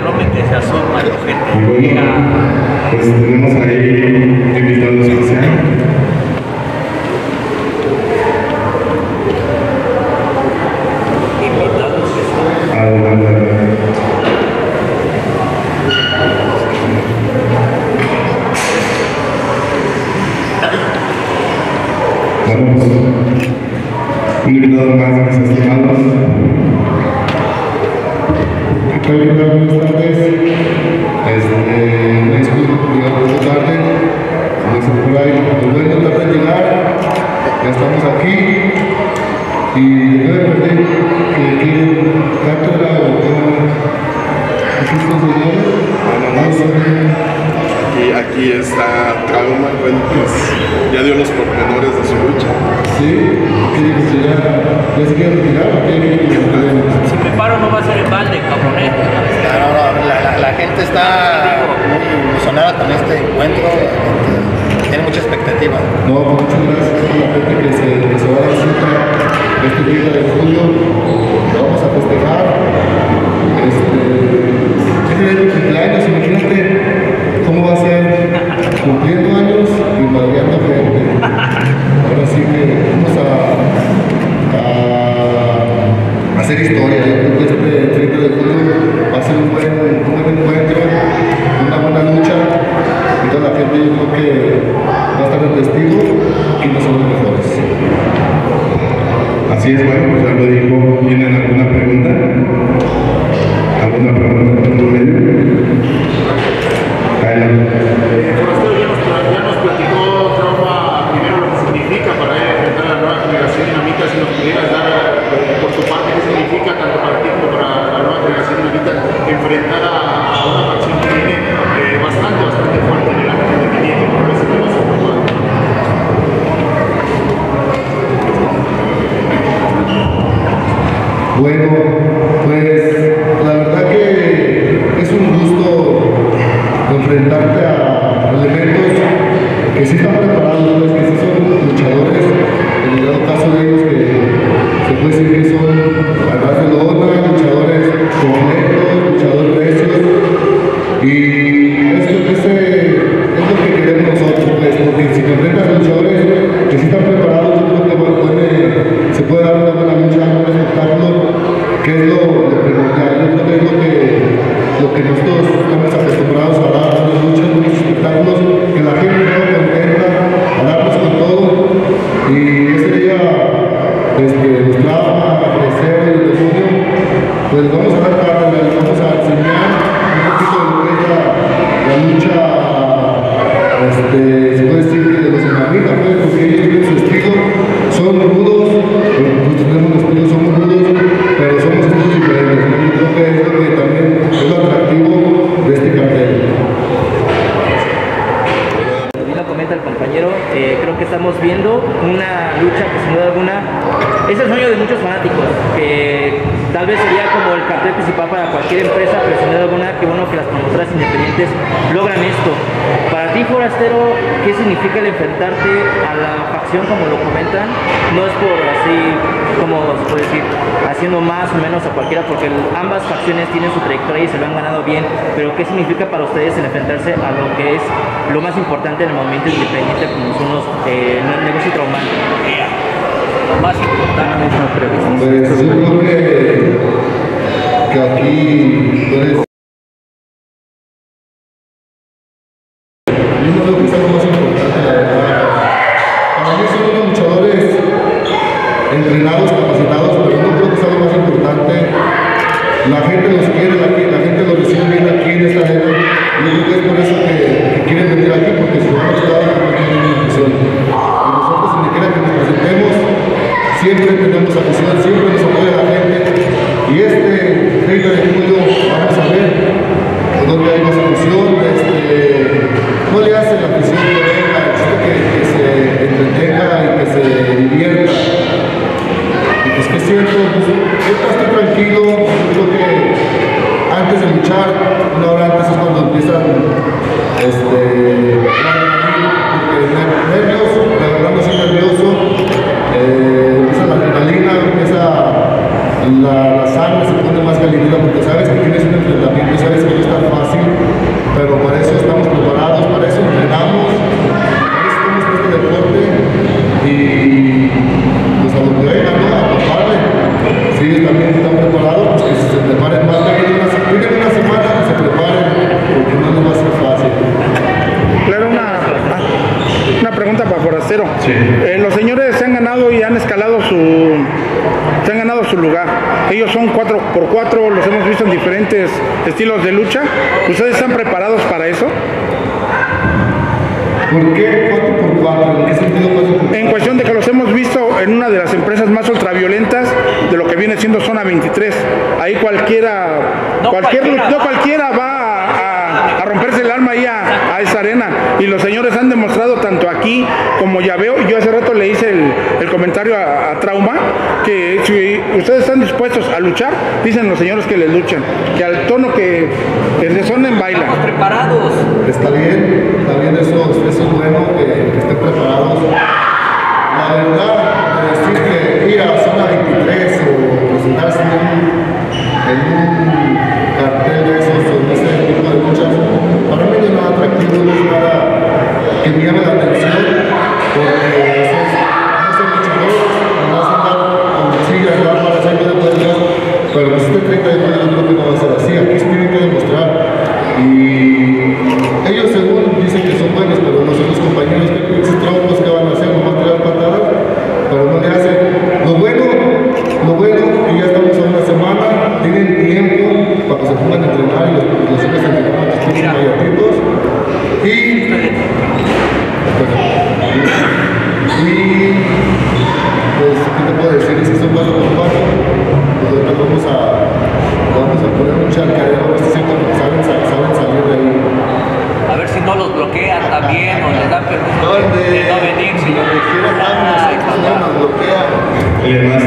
se que se asoma el. Bueno, pues tenemos ahí invitado especial. Invitados que. Adelante. Vamos. Un invitado más, gracias. estamos aquí. Y no perder que tienen tanto la de sus y aquí está Trauma ya dio los pormenores de su lucha. Ya Si me paro no va a ser en balde, eh. la, gente está muy emocionada con este encuentro. No, muchas gracias a la gente que se, que se va a la cita este 30 de julio. Lo vamos a festejar. Este, Vocês, mãe? Luego ¿Qué duda alguna es el sueño de muchos fanáticos, que tal vez sería como el cartel principal para cualquier empresa, pero sin duda alguna, qué bueno que las promotoras independientes logran esto. Para ti, forastero, ¿qué significa el enfrentarte a la facción como lo comentan? No es por así, como se puede decir, haciendo más o menos a cualquiera, porque ambas facciones tienen su trayectoria y se lo han ganado bien, pero ¿qué significa para ustedes el enfrentarse a lo que es lo más importante en el movimiento independiente como son los eh, negocios traumáticos? más importante es la prevención. Que, que aquí... Yo que Eh, los señores se han ganado y han escalado su se han ganado su lugar. Ellos son 4 por 4 los hemos visto en diferentes estilos de lucha. ¿Ustedes están preparados para eso? ¿Por qué 4 por 4 ¿En qué sentido 4 por 4 En cuestión de que los hemos visto en una de las empresas más ultraviolentas de lo que viene siendo Zona 23. Ahí cualquiera, No cualquier, cualquiera no va. cualquiera va a, a romperse el alma ahí a, a esa arena. Y los señores tanto aquí como ya veo. Yo hace rato le hice el, el comentario a, a Trauma que si ustedes están dispuestos a luchar, dicen los señores que les luchan. Que al tono que, que resonen bailan. Estamos preparados. Está bien, está bien, eso, eso es bueno que, que estén preparados. La verdad, de decir que ir a permiso de, no venir. Donde. Le más